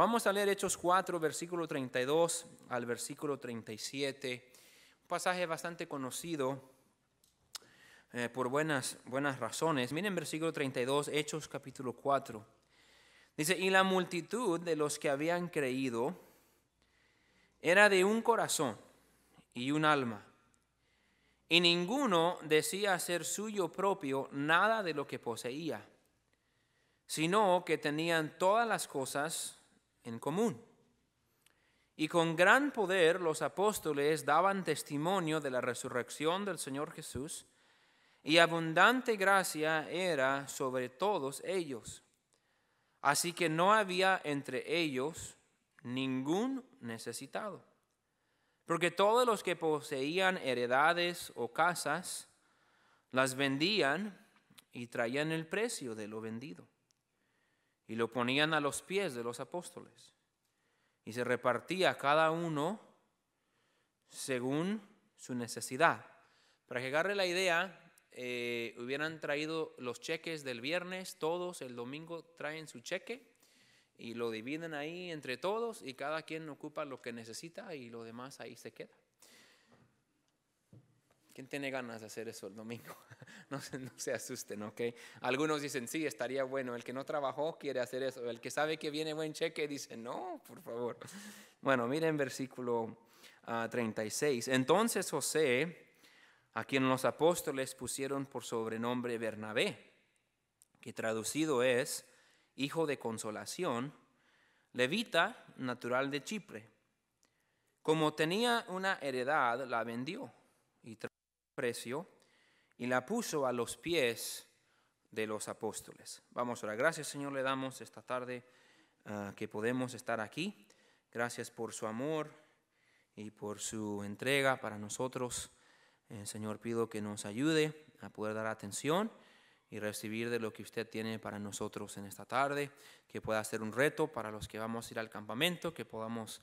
Vamos a leer Hechos 4, versículo 32 al versículo 37. Un pasaje bastante conocido eh, por buenas, buenas razones. Miren versículo 32, Hechos capítulo 4. Dice, y la multitud de los que habían creído era de un corazón y un alma. Y ninguno decía ser suyo propio nada de lo que poseía, sino que tenían todas las cosas en común. Y con gran poder los apóstoles daban testimonio de la resurrección del Señor Jesús, y abundante gracia era sobre todos ellos. Así que no había entre ellos ningún necesitado. Porque todos los que poseían heredades o casas, las vendían y traían el precio de lo vendido y lo ponían a los pies de los apóstoles. Y se repartía cada uno según su necesidad. Para que agarre la idea, eh, hubieran traído los cheques del viernes, todos el domingo traen su cheque y lo dividen ahí entre todos y cada quien ocupa lo que necesita y lo demás ahí se queda. ¿Quién tiene ganas de hacer eso el domingo? No se, asusten, ¿ok? Algunos dicen, sí, estaría bueno. El que no trabajó quiere hacer eso. El que sabe que viene buen cheque dice, no, por favor. Bueno, miren versículo 36. Ah, Entonces José, a quien los apóstoles pusieron por sobrenombre Bernabé, que traducido es hijo de consolación, levita, natural de Chipre. Como tenía una heredad, la vendió y y la puso a los pies de los apóstoles. Vamos a orar. Gracias Señor le damos esta tarde uh, que podemos estar aquí. Gracias por su amor y por su entrega para nosotros. Eh, Señor, pido que nos ayude a poder dar atención y recibir de lo que usted tiene para nosotros en esta tarde, que pueda ser un reto para los que vamos a ir al campamento, que podamos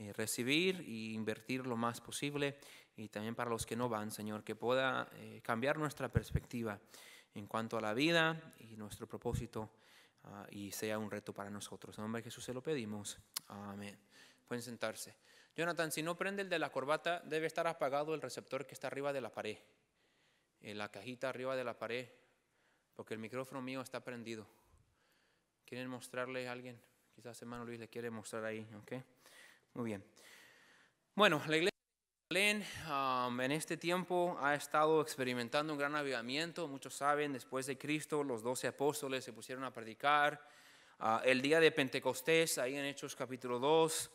eh, recibir e invertir lo más posible y también para los que no van, Señor, que pueda eh, cambiar nuestra perspectiva en cuanto a la vida y nuestro propósito uh, y sea un reto para nosotros. En nombre de Jesús se lo pedimos. Amén. Pueden sentarse. Jonathan, si no prende el de la corbata, debe estar apagado el receptor que está arriba de la pared, en la cajita arriba de la pared, porque el micrófono mío está prendido. ¿Quieren mostrarle a alguien? Quizás hermano Luis le quiere mostrar ahí, ¿ok? Muy bien. Bueno, la iglesia Um, en este tiempo ha estado experimentando un gran avivamiento. Muchos saben, después de Cristo, los doce apóstoles se pusieron a predicar. Uh, el día de Pentecostés, ahí en Hechos capítulo 2,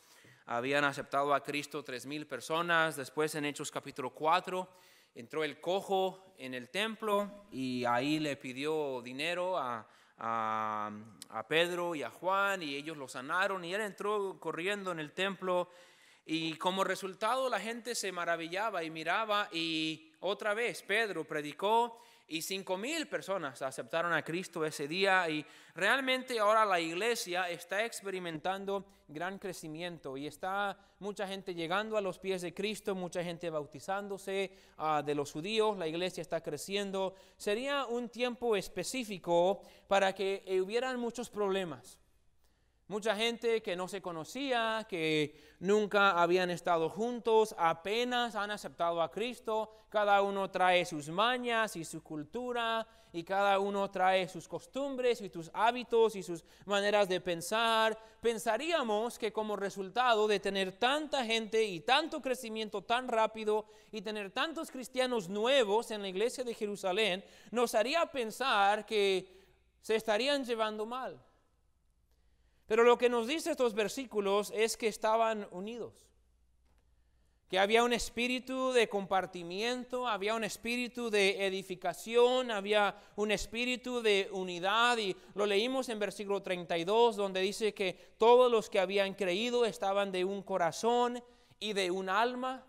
habían aceptado a Cristo tres mil personas. Después en Hechos capítulo 4, entró el cojo en el templo y ahí le pidió dinero a, a, Pedro y a Juan y ellos lo sanaron y él entró corriendo en el templo y como resultado la gente se maravillaba y miraba y otra vez Pedro predicó y cinco mil personas aceptaron a Cristo ese día y realmente ahora la iglesia está experimentando gran crecimiento y está mucha gente llegando a los pies de Cristo, mucha gente bautizándose uh, de los judíos, la iglesia está creciendo. Sería un tiempo específico para que hubieran muchos problemas Mucha gente que no se conocía, que nunca habían estado juntos, apenas han aceptado a Cristo. Cada uno trae sus mañas y su cultura, y cada uno trae sus costumbres y sus hábitos y sus maneras de pensar. Pensaríamos que como resultado de tener tanta gente y tanto crecimiento tan rápido y tener tantos cristianos nuevos en la iglesia de Jerusalén, nos haría pensar que se estarían llevando mal pero lo que nos dice estos versículos es que estaban unidos, que había un espíritu de compartimiento, había un espíritu de edificación, había un espíritu de unidad y lo leímos en versículo 32 donde dice que todos los que habían creído estaban de un corazón y de un alma.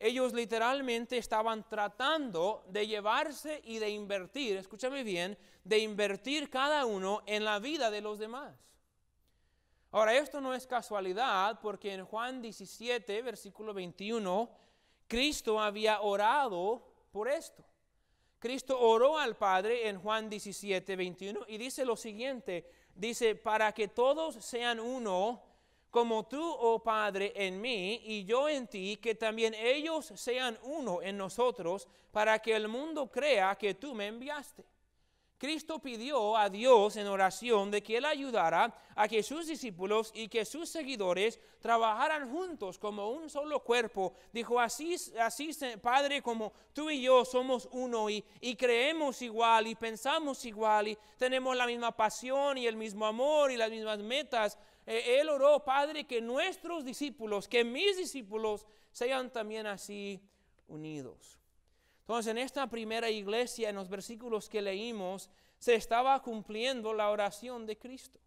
Ellos literalmente estaban tratando de llevarse y de invertir, escúchame bien, de invertir cada uno en la vida de los demás. Ahora, esto no es casualidad porque en Juan 17, versículo 21, Cristo había orado por esto. Cristo oró al Padre en Juan 17, 21 y dice lo siguiente, dice, para que todos sean uno, como tú, oh Padre, en mí y yo en ti, que también ellos sean uno en nosotros, para que el mundo crea que tú me enviaste. Cristo pidió a Dios en oración de que Él ayudara a que sus discípulos y que sus seguidores trabajaran juntos como un solo cuerpo. Dijo, así, así Padre, como tú y yo somos uno y, creemos igual y pensamos igual y tenemos la misma pasión y el mismo amor y las mismas metas. Eh, él oró, Padre, que nuestros discípulos, que mis discípulos sean también así unidos. Entonces, en esta primera iglesia, en los versículos que leímos, se estaba cumpliendo la oración de Cristo.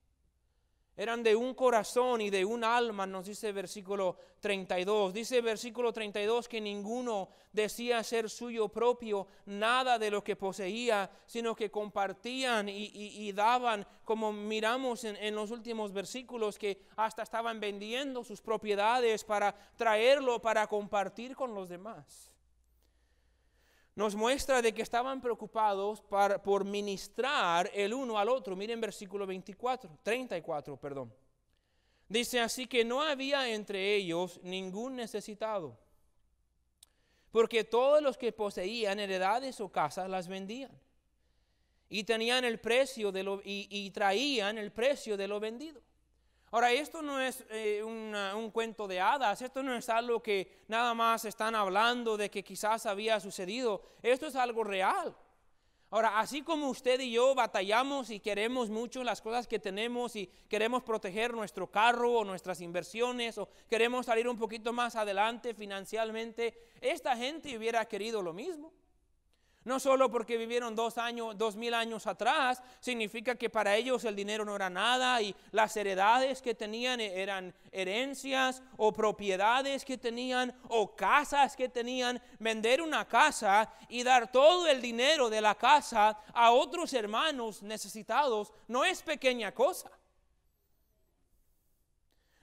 Eran de un corazón y de un alma, nos dice versículo 32. Dice versículo 32 que ninguno decía ser suyo propio nada de lo que poseía, sino que compartían y, daban, como miramos en, los últimos versículos, que hasta estaban vendiendo sus propiedades para traerlo, para compartir con los demás nos muestra de que estaban preocupados por ministrar el uno al otro. Miren versículo 24, 34, perdón. Dice así que no había entre ellos ningún necesitado, porque todos los que poseían heredades o casas las vendían y tenían el precio de lo y traían el precio de lo vendido Ahora, esto no es eh, un cuento de hadas, esto no es algo que nada más están hablando de que quizás había sucedido, esto es algo real. Ahora, así como usted y yo batallamos y queremos mucho las cosas que tenemos y queremos proteger nuestro carro o nuestras inversiones o queremos salir un poquito más adelante financieramente, esta gente hubiera querido lo mismo. No solo porque vivieron dos años, dos mil años atrás, significa que para ellos el dinero no era nada y las heredades que tenían eran herencias o propiedades que tenían o casas que tenían. Vender una casa y dar todo el dinero de la casa a otros hermanos necesitados no es pequeña cosa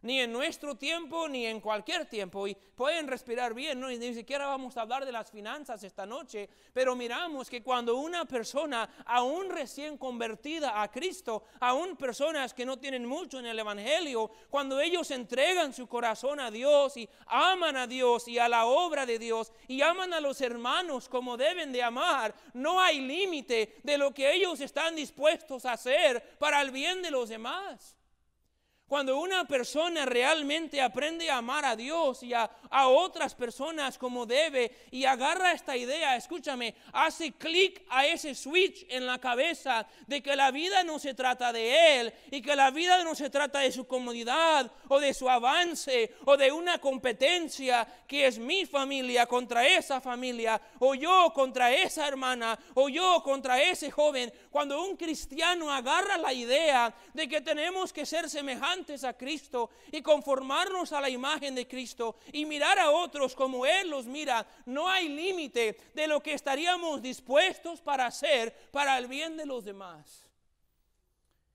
ni en nuestro tiempo, ni en cualquier tiempo. Y pueden respirar bien, ¿no? Ni siquiera vamos a hablar de las finanzas esta noche, pero miramos que cuando una persona, aún recién convertida a Cristo, aún personas que no tienen mucho en el Evangelio, cuando ellos entregan su corazón a Dios y aman a Dios y a la obra de Dios y aman a los hermanos como deben de amar, no hay límite de lo que ellos están dispuestos a hacer para el bien de los demás. Cuando una persona realmente aprende a amar a Dios y a, otras personas como debe y agarra esta idea, escúchame, hace clic a ese switch en la cabeza de que la vida no se trata de él y que la vida no se trata de su comodidad o de su avance o de una competencia que es mi familia contra esa familia o yo contra esa hermana o yo contra ese joven. Cuando un cristiano agarra la idea de que tenemos que ser semejantes, a Cristo y conformarnos a la imagen de Cristo y mirar a otros como Él los mira, no hay límite de lo que estaríamos dispuestos para hacer para el bien de los demás.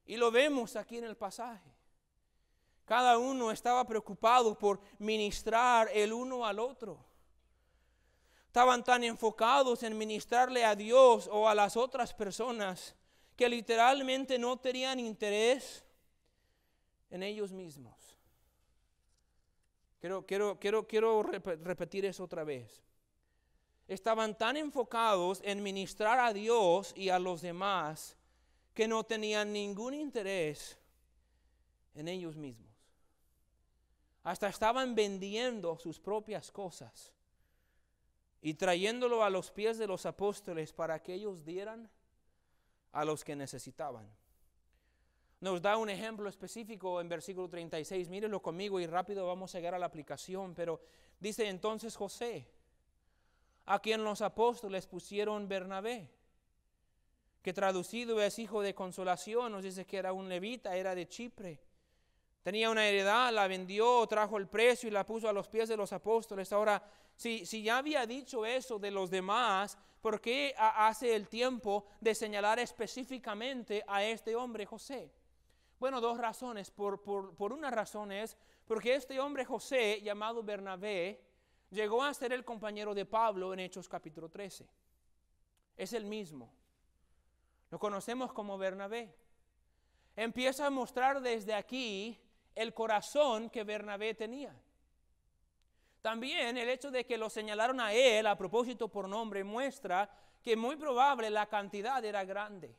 Y lo vemos aquí en el pasaje. Cada uno estaba preocupado por ministrar el uno al otro. Estaban tan enfocados en ministrarle a Dios o a las otras personas que literalmente no tenían interés en ellos mismos. Quiero, quiero, quiero, quiero repetir eso otra vez. Estaban tan enfocados en ministrar a Dios y a los demás que no tenían ningún interés en ellos mismos. Hasta estaban vendiendo sus propias cosas y trayéndolo a los pies de los apóstoles para que ellos dieran a los que necesitaban nos da un ejemplo específico en versículo 36. Mírenlo conmigo y rápido vamos a llegar a la aplicación. Pero dice entonces José, a quien los apóstoles pusieron Bernabé, que traducido es hijo de consolación, nos dice que era un levita, era de Chipre. Tenía una heredad, la vendió, trajo el precio y la puso a los pies de los apóstoles. Ahora, si, si ya había dicho eso de los demás, ¿por qué hace el tiempo de señalar específicamente a este hombre José? Bueno, dos razones. Por, una razón es porque este hombre José, llamado Bernabé, llegó a ser el compañero de Pablo en Hechos capítulo 13. Es el mismo. Lo conocemos como Bernabé. empieza a mostrar desde aquí el corazón que Bernabé tenía. También el hecho de que lo señalaron a él a propósito por nombre muestra que muy probable la cantidad era grande.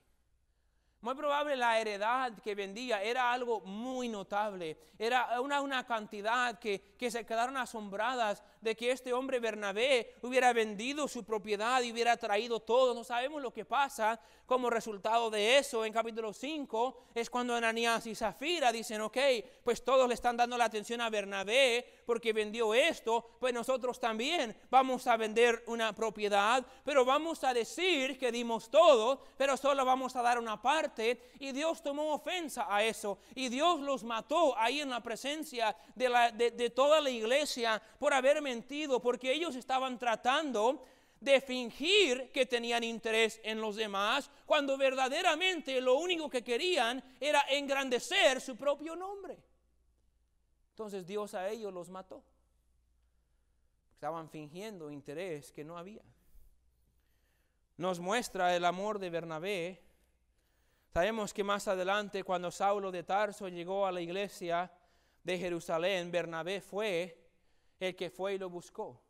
Muy probable la heredad que vendía era algo muy notable. Era una, una cantidad que, que, se quedaron asombradas de que este hombre Bernabé hubiera vendido su propiedad y hubiera traído todo. No sabemos lo que pasa como resultado de eso. En capítulo 5 es cuando Ananías y Zafira dicen, ok, pues todos le están dando la atención a Bernabé porque vendió esto, pues nosotros también vamos a vender una propiedad, pero vamos a decir que dimos todo, pero solo vamos a dar una parte. Y Dios tomó ofensa a eso y Dios los mató ahí en la presencia de, la, de, toda la iglesia por haber mentido, porque ellos estaban tratando de fingir que tenían interés en los demás, cuando verdaderamente lo único que querían era engrandecer su propio nombre. Entonces Dios a ellos los mató. Estaban fingiendo interés que no había. Nos muestra el amor de Bernabé. Sabemos que más adelante, cuando Saulo de Tarso llegó a la iglesia de Jerusalén, Bernabé fue el que fue y lo buscó.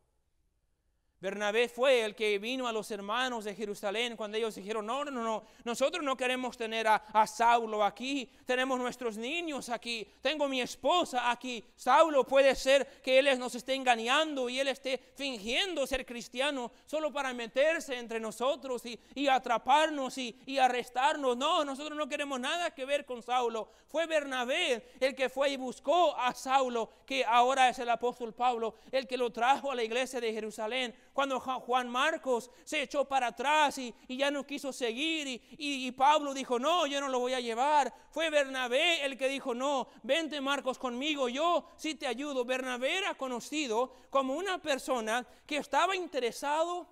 Bernabé fue el que vino a los hermanos de Jerusalén cuando ellos dijeron, no, no, no, nosotros no queremos tener a, a, Saulo aquí, tenemos nuestros niños aquí, tengo mi esposa aquí. Saulo puede ser que él nos esté engañando y él esté fingiendo ser cristiano solo para meterse entre nosotros y, y atraparnos y, y arrestarnos. No, nosotros no queremos nada que ver con Saulo. Fue Bernabé el que fue y buscó a Saulo, que ahora es el apóstol Pablo, el que lo trajo a la iglesia de Jerusalén cuando Juan Marcos se echó para atrás y, ya no quiso seguir y, y, Pablo dijo, no, yo no lo voy a llevar. Fue Bernabé el que dijo, no, vente Marcos conmigo, yo sí te ayudo. Bernabé era conocido como una persona que estaba interesado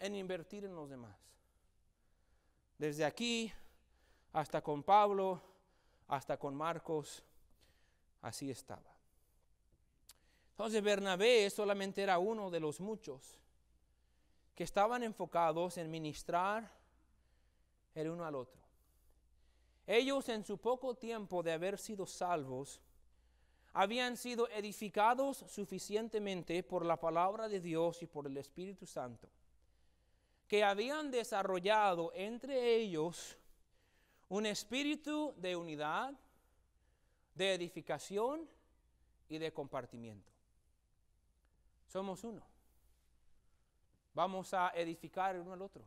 en invertir en los demás. Desde aquí hasta con Pablo, hasta con Marcos, así estaba. Entonces Bernabé solamente era uno de los muchos que estaban enfocados en ministrar el uno al otro. Ellos en su poco tiempo de haber sido salvos, habían sido edificados suficientemente por la palabra de Dios y por el Espíritu Santo, que habían desarrollado entre ellos un espíritu de unidad, de edificación y de compartimiento. Somos uno. Vamos a edificar el uno al otro.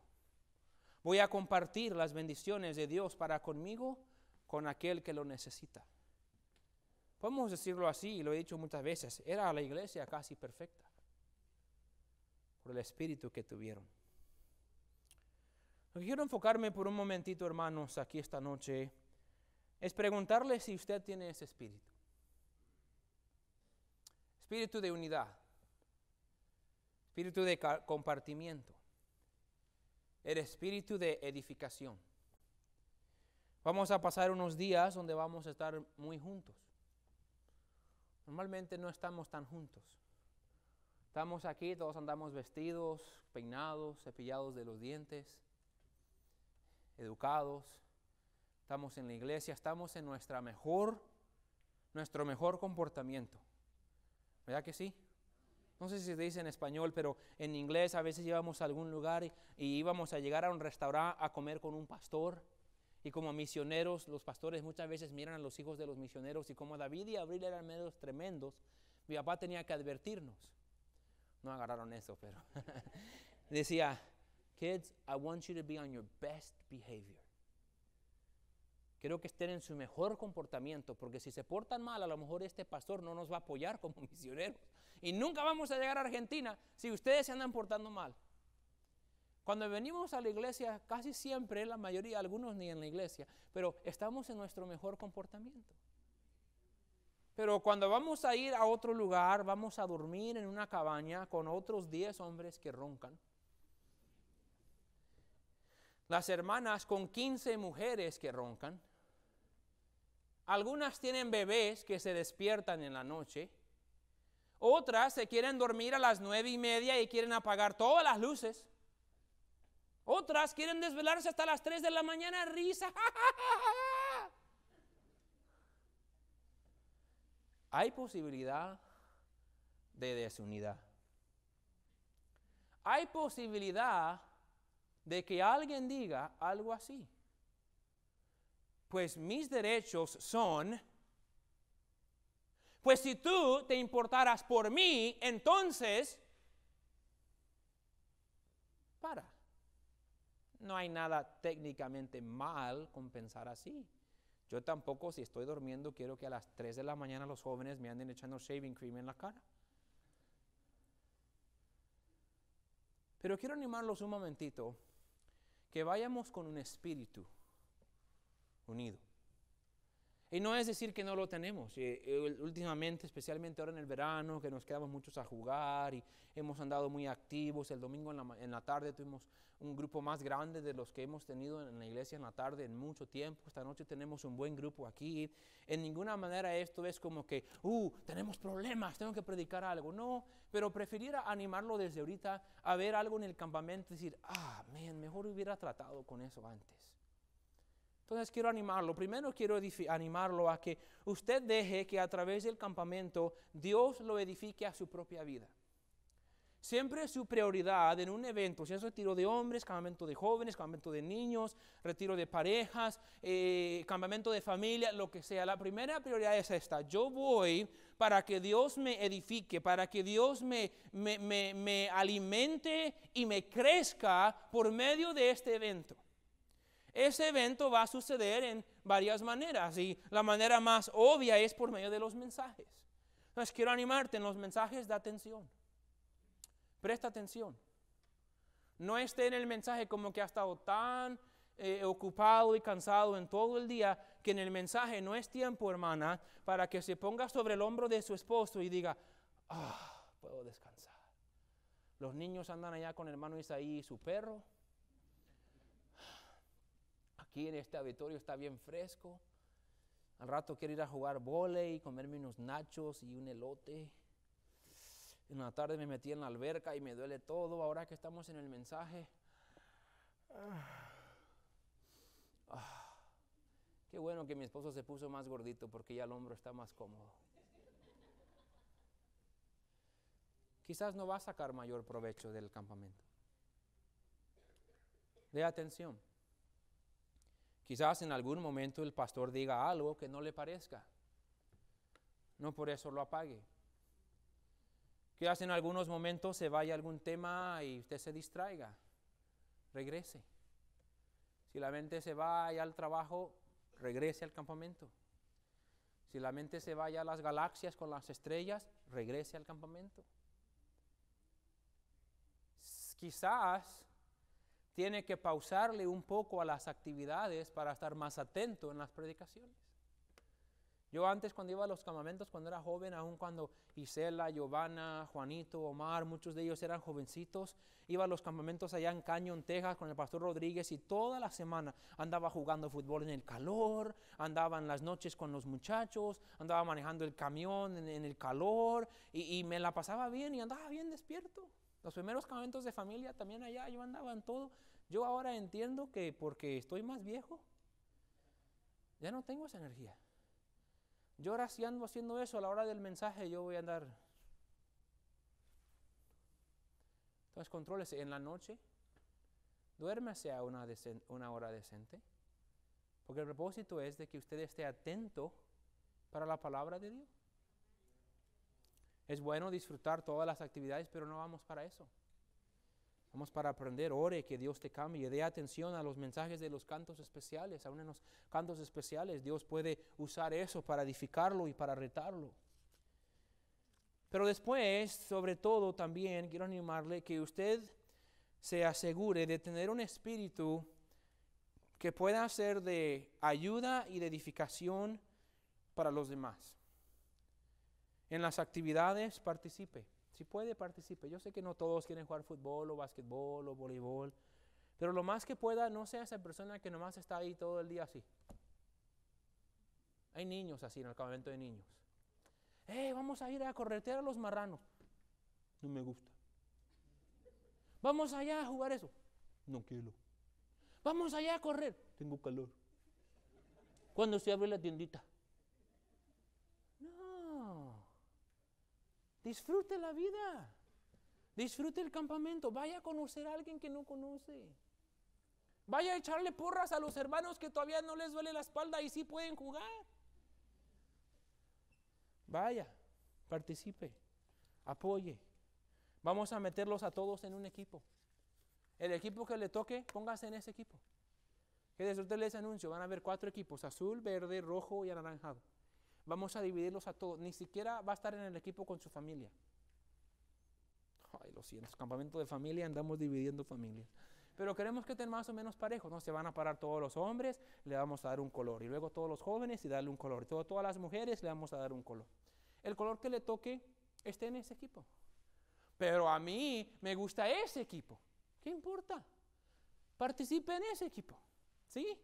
Voy a compartir las bendiciones de Dios para conmigo, con aquel que lo necesita. Podemos decirlo así, lo he dicho muchas veces, era la iglesia casi perfecta por el espíritu que tuvieron. Lo que quiero enfocarme por un momentito, hermanos, aquí esta noche, es preguntarle si usted tiene ese espíritu. Espíritu de unidad espíritu de compartimiento, el espíritu de edificación. Vamos a pasar unos días donde vamos a estar muy juntos. Normalmente no estamos tan juntos. Estamos aquí, todos andamos vestidos, peinados, cepillados de los dientes, educados. Estamos en la iglesia, estamos en nuestra mejor, nuestro mejor comportamiento. ¿Verdad que sí? No sé si se dice en español, pero en inglés a veces íbamos a algún lugar y, íbamos a llegar a un restaurante a comer con un pastor. Y como misioneros, los pastores muchas veces miran a los hijos de los misioneros y como David y Abril eran medios tremendos, mi papá tenía que advertirnos. No agarraron eso, pero decía, kids, I want you to be on your best behavior. Quiero que estén en su mejor comportamiento, porque si se portan mal, a lo mejor este pastor no nos va a apoyar como misioneros. Y nunca vamos a llegar a Argentina si ustedes se andan portando mal. Cuando venimos a la iglesia, casi siempre, la mayoría, algunos ni en la iglesia, pero estamos en nuestro mejor comportamiento. Pero cuando vamos a ir a otro lugar, vamos a dormir en una cabaña con otros 10 hombres que roncan. Las hermanas con 15 mujeres que roncan. Algunas tienen bebés que se despiertan en la noche. Otras se quieren dormir a las nueve y media y quieren apagar todas las luces. Otras quieren desvelarse hasta las 3 de la mañana, risa. Hay posibilidad de desunidad. Hay posibilidad de que alguien diga algo así. Pues mis derechos son pues si tú te importaras por mí, entonces, para. No hay nada técnicamente mal con pensar así. Yo tampoco, si estoy durmiendo, quiero que a las 3 de la mañana los jóvenes me anden echando shaving cream en la cara. Pero quiero animarlos un momentito, que vayamos con un espíritu unido. Y no es decir que no lo tenemos. Eh, últimamente, especialmente ahora en el verano, que nos quedamos muchos a jugar y hemos andado muy activos. El domingo en la, en la, tarde tuvimos un grupo más grande de los que hemos tenido en la iglesia en la tarde en mucho tiempo. Esta noche tenemos un buen grupo aquí. En ninguna manera esto es como que, uh, tenemos problemas, tengo que predicar algo. No, pero preferiría animarlo desde ahorita a ver algo en el campamento y decir, ah, man, mejor hubiera tratado con eso antes. Entonces quiero animarlo. Primero quiero animarlo a que usted deje que a través del campamento Dios lo edifique a su propia vida. Siempre su prioridad en un evento, si es retiro de hombres, campamento de jóvenes, campamento de niños, retiro de parejas, eh, campamento de familia, lo que sea, la primera prioridad es esta. Yo voy para que Dios me edifique, para que Dios me, me, me alimente y me crezca por medio de este evento. Ese evento va a suceder en varias maneras y la manera más obvia es por medio de los mensajes. Entonces quiero animarte en los mensajes de atención. Presta atención. No esté en el mensaje como que ha estado tan eh, ocupado y cansado en todo el día que en el mensaje no es tiempo, hermana, para que se ponga sobre el hombro de su esposo y diga, ah, puedo descansar. Los niños andan allá con el hermano Isaí y su perro aquí en este auditorio está bien fresco. Al rato quiero ir a jugar volei, comerme unos nachos y un elote. En la tarde me metí en la alberca y me duele todo. Ahora que estamos en el mensaje. Ah, qué bueno que mi esposo se puso más gordito porque ya el hombro está más cómodo. Quizás no va a sacar mayor provecho del campamento. De atención. Quizás en algún momento el pastor diga algo que no le parezca. No por eso lo apague. Quizás en algunos momentos se vaya algún tema y usted se distraiga. Regrese. Si la mente se vaya al trabajo, regrese al campamento. Si la mente se vaya a las galaxias con las estrellas, regrese al campamento. Quizás tiene que pausarle un poco a las actividades para estar más atento en las predicaciones. Yo antes cuando iba a los campamentos, cuando era joven, aun cuando Isela, Giovanna, Juanito, Omar, muchos de ellos eran jovencitos, iba a los campamentos allá en Cañón, Texas, con el pastor Rodríguez y toda la semana andaba jugando fútbol en el calor, andaba en las noches con los muchachos, andaba manejando el camión en, el calor y, y me la pasaba bien y andaba bien despierto. Los primeros campamentos de familia también allá, yo andaba en todo yo ahora entiendo que porque estoy más viejo, ya no tengo esa energía. Yo ahora si ando haciendo eso a la hora del mensaje, yo voy a andar. Entonces contrólese en la noche, duérmese a una, una hora decente, porque el propósito es de que usted esté atento para la palabra de Dios. Es bueno disfrutar todas las actividades, pero no vamos para eso. Vamos para aprender, ore que Dios te cambie, dé atención a los mensajes de los cantos especiales, aún en los cantos especiales Dios puede usar eso para edificarlo y para retarlo. Pero después, sobre todo también quiero animarle que usted se asegure de tener un espíritu que pueda ser de ayuda y de edificación para los demás. En las actividades participe. Si puede, participe. Yo sé que no todos quieren jugar fútbol o básquetbol o voleibol, pero lo más que pueda, no sea esa persona que nomás está ahí todo el día así. Hay niños así en el campamento de niños. ¡Eh, vamos a ir a corretear a los marranos! No me gusta. Vamos allá a jugar eso. No quiero. Vamos allá a correr. Tengo calor. ¿Cuándo se abre la tiendita? No. Disfrute la vida. Disfrute el campamento. Vaya a conocer a alguien que no conoce. Vaya a echarle porras a los hermanos que todavía no les duele la espalda y sí pueden jugar. Vaya, participe, apoye. Vamos a meterlos a todos en un equipo. El equipo que le toque, póngase en ese equipo. Que desde usted les anuncio, van a haber cuatro equipos, azul, verde, rojo y anaranjado. Vamos a dividirlos a todos. Ni siquiera va a estar en el equipo con su familia. Ay, lo siento, campamento de familia, andamos dividiendo familias. Pero queremos que estén más o menos parejos, no se van a parar todos los hombres, le vamos a dar un color. Y luego todos los jóvenes y darle un color. Y todas las mujeres le vamos a dar un color. El color que le toque esté en ese equipo. Pero a mí me gusta ese equipo. ¿Qué importa? Participe en ese equipo. ¿Sí?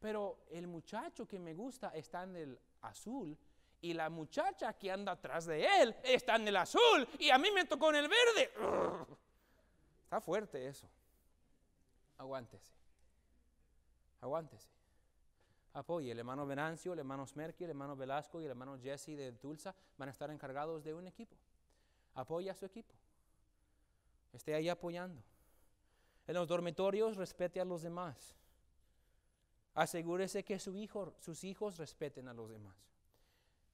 Pero el muchacho que me gusta está en el azul y la muchacha que anda atrás de él está en el azul y a mí me tocó en el verde. Está fuerte eso. Aguántese. Aguántese. Apoye. El hermano Venancio, el hermano Smerky, el hermano Velasco y el hermano Jesse de Tulsa van a estar encargados de un equipo. Apoya a su equipo. Esté ahí apoyando. En los dormitorios respete a los demás. Asegúrese que su hijo, sus hijos respeten a los demás.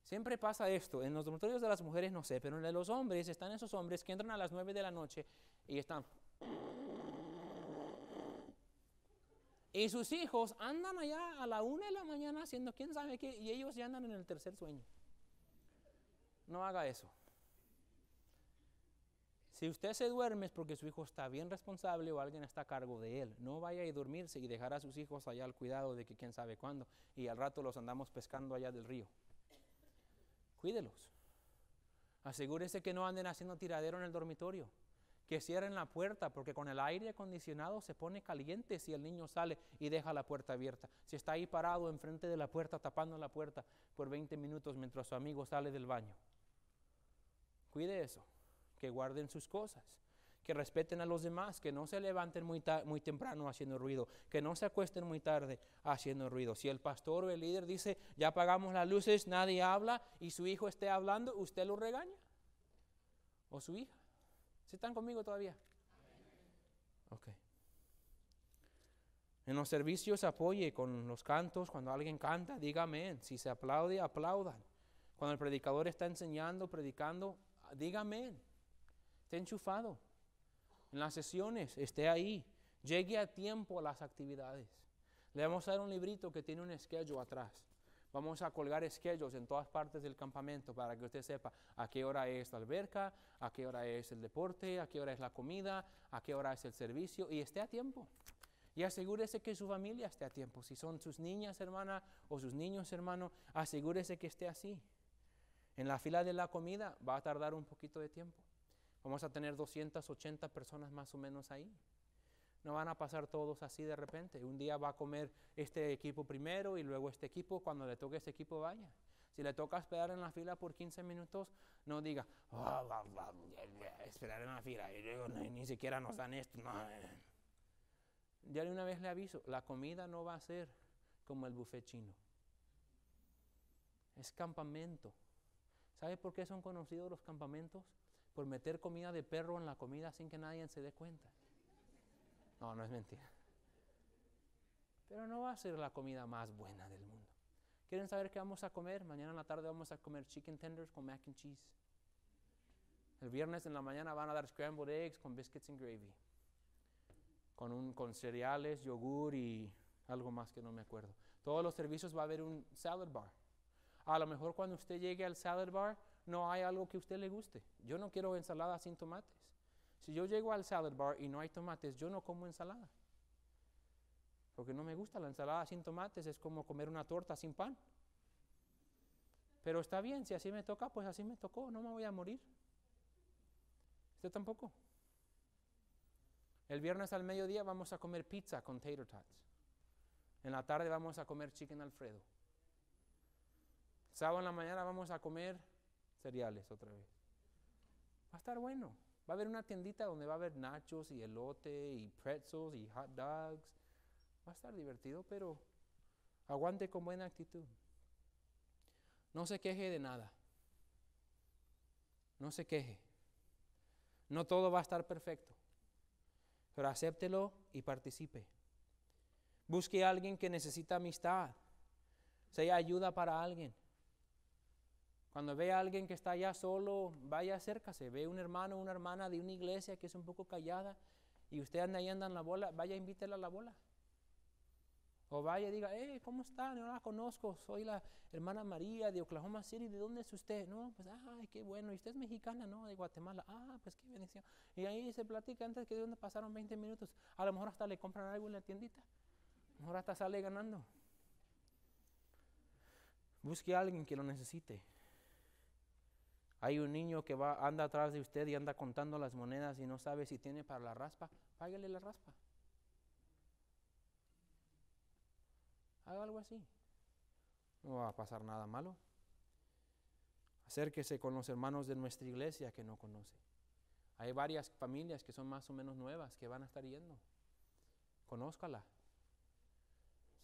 Siempre pasa esto. En los dormitorios de las mujeres no sé, pero en los hombres están esos hombres que entran a las 9 de la noche y están. Y sus hijos andan allá a la una de la mañana haciendo quién sabe qué, y ellos ya andan en el tercer sueño. No haga eso. Si usted se duerme es porque su hijo está bien responsable o alguien está a cargo de él. No vaya a dormirse y dejar a sus hijos allá al cuidado de que quién sabe cuándo y al rato los andamos pescando allá del río. Cuídelos. Asegúrese que no anden haciendo tiradero en el dormitorio. Que cierren la puerta porque con el aire acondicionado se pone caliente si el niño sale y deja la puerta abierta. Si está ahí parado enfrente de la puerta tapando la puerta por 20 minutos mientras su amigo sale del baño. Cuide eso que guarden sus cosas, que respeten a los demás, que no se levanten muy, muy temprano haciendo ruido, que no se acuesten muy tarde haciendo ruido. Si el pastor o el líder dice, ya apagamos las luces, nadie habla y su hijo esté hablando, usted lo regaña. O su hija. ¿Sí están conmigo todavía? Ok. En los servicios apoye con los cantos, cuando alguien canta, dígame. Si se aplaude, aplaudan. Cuando el predicador está enseñando, predicando, dígame esté enchufado en las sesiones, esté ahí, llegue a tiempo a las actividades. Le vamos a dar un librito que tiene un schedule atrás. Vamos a colgar schedules en todas partes del campamento para que usted sepa a qué hora es la alberca, a qué hora es el deporte, a qué hora es la comida, a qué hora es el servicio y esté a tiempo. Y asegúrese que su familia esté a tiempo. Si son sus niñas, hermana, o sus niños, hermano, asegúrese que esté así. En la fila de la comida va a tardar un poquito de tiempo. Vamos a tener 280 personas más o menos ahí. No van a pasar todos así de repente. Un día va a comer este equipo primero y luego este equipo. Cuando le toque este equipo, vaya. Si le toca esperar en la fila por 15 minutos, no diga, oh, esperar en la fila, y luego, ni, siquiera nos dan esto. Ya de una vez le aviso, la comida no va a ser como el buffet chino. Es campamento. ¿Sabe por qué son conocidos los campamentos? Por meter comida de perro en la comida sin que nadie se dé cuenta. No, no es mentira. Pero no va a ser la comida más buena del mundo. ¿Quieren saber qué vamos a comer? Mañana en la tarde vamos a comer chicken tenders con mac and cheese. El viernes en la mañana van a dar scrambled eggs con biscuits and gravy. Con, un, con cereales, yogur y algo más que no me acuerdo. Todos los servicios va a haber un salad bar. A lo mejor cuando usted llegue al salad bar no hay algo que a usted le guste. Yo no quiero ensalada sin tomates. Si yo llego al salad bar y no hay tomates, yo no como ensalada. Porque no me gusta la ensalada sin tomates, es como comer una torta sin pan. Pero está bien, si así me toca, pues así me tocó, no me voy a morir. Usted tampoco. El viernes al mediodía vamos a comer pizza con tater tots. En la tarde vamos a comer chicken alfredo. Sábado en la mañana vamos a comer cereales otra vez. Va a estar bueno. Va a haber una tiendita donde va a haber nachos y elote y pretzels y hot dogs. Va a estar divertido, pero aguante con buena actitud. No se queje de nada. No se queje. No todo va a estar perfecto. Pero acéptelo y participe. Busque a alguien que necesita amistad. Sea ayuda para alguien. Cuando ve a alguien que está allá solo, vaya acércase. Ve un hermano o una hermana de una iglesia que es un poco callada y usted anda ahí anda en la bola, vaya invítela a la bola. O vaya y diga, hey, ¿cómo está? No la conozco, soy la hermana María de Oklahoma City, ¿de dónde es usted? No, pues, ay, qué bueno, ¿y usted es mexicana? No, de Guatemala. Ah, pues qué bendición. Y ahí se platica antes que de dónde pasaron 20 minutos. A lo mejor hasta le compran algo en la tiendita. A lo mejor hasta sale ganando. Busque a alguien que lo necesite. Hay un niño que va, anda atrás de usted y anda contando las monedas y no sabe si tiene para la raspa. Págale la raspa. Haga algo así. No va a pasar nada malo. Acérquese con los hermanos de nuestra iglesia que no conoce. Hay varias familias que son más o menos nuevas que van a estar yendo. Conózcala.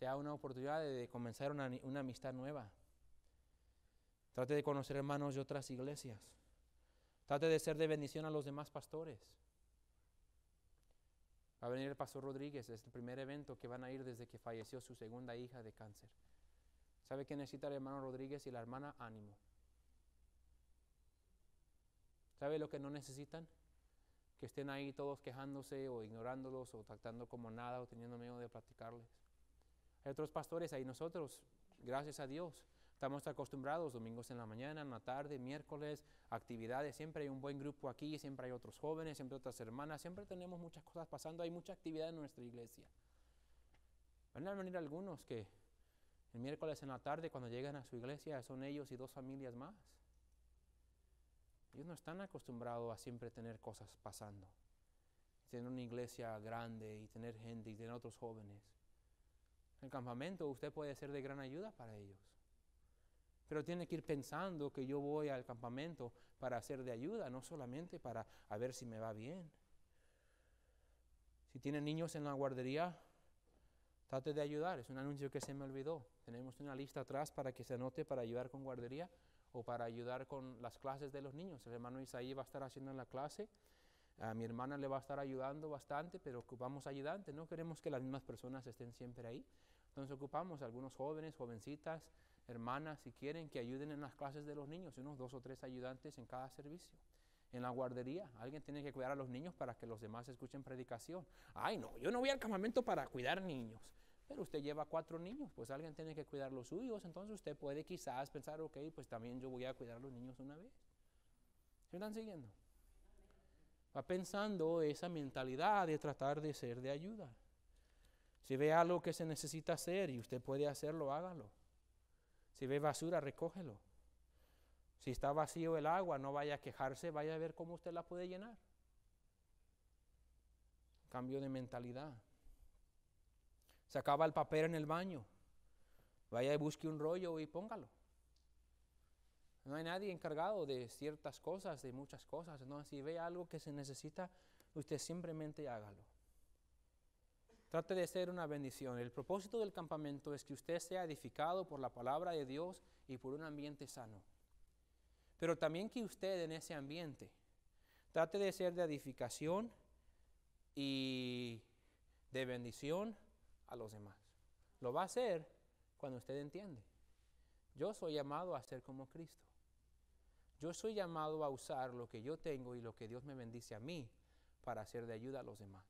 Sea una oportunidad de comenzar una, una amistad nueva. Trate de conocer hermanos de otras iglesias. Trate de ser de bendición a los demás pastores. Va a venir el pastor Rodríguez, es el primer evento que van a ir desde que falleció su segunda hija de cáncer. ¿Sabe qué necesita el hermano Rodríguez y la hermana? Ánimo. ¿Sabe lo que no necesitan? Que estén ahí todos quejándose o ignorándolos o tratando como nada o teniendo miedo de platicarles. Hay otros pastores ahí, nosotros, gracias a Dios, Estamos acostumbrados domingos en la mañana, en la tarde, miércoles, actividades. Siempre hay un buen grupo aquí, siempre hay otros jóvenes, siempre otras hermanas, siempre tenemos muchas cosas pasando. Hay mucha actividad en nuestra iglesia. Van a venir algunos que el miércoles en la tarde, cuando llegan a su iglesia, son ellos y dos familias más. Ellos no están acostumbrados a siempre tener cosas pasando. Tener una iglesia grande y tener gente y tener otros jóvenes. En el campamento usted puede ser de gran ayuda para ellos. Pero tiene que ir pensando que yo voy al campamento para hacer de ayuda, no solamente para ver si me va bien. Si tiene niños en la guardería, trate de ayudar. Es un anuncio que se me olvidó. Tenemos una lista atrás para que se anote para ayudar con guardería o para ayudar con las clases de los niños. El hermano Isaí va a estar haciendo la clase. A mi hermana le va a estar ayudando bastante, pero ocupamos ayudantes. No queremos que las mismas personas estén siempre ahí. Entonces ocupamos algunos jóvenes, jovencitas, hermanas, si quieren, que ayuden en las clases de los niños, unos dos o tres ayudantes en cada servicio. En la guardería, alguien tiene que cuidar a los niños para que los demás escuchen predicación. Ay, no, yo no voy al campamento para cuidar niños. Pero usted lleva cuatro niños, pues alguien tiene que cuidar los suyos, entonces usted puede quizás pensar, ok, pues también yo voy a cuidar a los niños una vez. ¿Se están siguiendo? Va pensando esa mentalidad de tratar de ser de ayuda. Si ve algo que se necesita hacer y usted puede hacerlo, hágalo. Si ve basura, recógelo. Si está vacío el agua, no vaya a quejarse, vaya a ver cómo usted la puede llenar. Cambio de mentalidad. Se acaba el papel en el baño. Vaya y busque un rollo y póngalo. No hay nadie encargado de ciertas cosas, de muchas cosas. No, si ve algo que se necesita, usted simplemente hágalo. Trate de ser una bendición. El propósito del campamento es que usted sea edificado por la palabra de Dios y por un ambiente sano. Pero también que usted en ese ambiente trate de ser de edificación y de bendición a los demás. Lo va a hacer cuando usted entiende. Yo soy llamado a ser como Cristo. Yo soy llamado a usar lo que yo tengo y lo que Dios me bendice a mí para hacer de ayuda a los demás.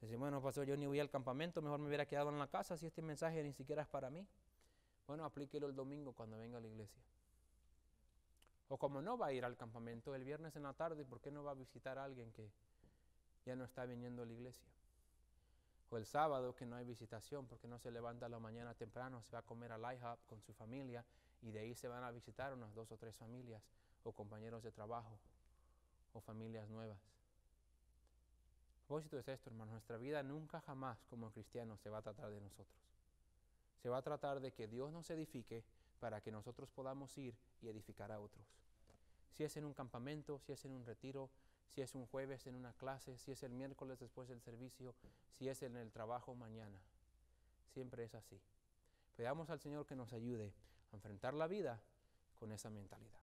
Dice, bueno, pastor, yo ni voy al campamento, mejor me hubiera quedado en la casa si este mensaje ni siquiera es para mí. Bueno, aplíquelo el domingo cuando venga a la iglesia. O como no va a ir al campamento el viernes en la tarde, ¿por qué no va a visitar a alguien que ya no está viniendo a la iglesia? O el sábado que no hay visitación porque no se levanta a la mañana temprano, se va a comer al IHOP con su familia y de ahí se van a visitar unas dos o tres familias o compañeros de trabajo o familias nuevas. Propósito es esto, hermano. Nuestra vida nunca jamás como cristianos se va a tratar de nosotros. Se va a tratar de que Dios nos edifique para que nosotros podamos ir y edificar a otros. Si es en un campamento, si es en un retiro, si es un jueves en una clase, si es el miércoles después del servicio, si es en el trabajo mañana. Siempre es así. Pedamos al Señor que nos ayude a enfrentar la vida con esa mentalidad.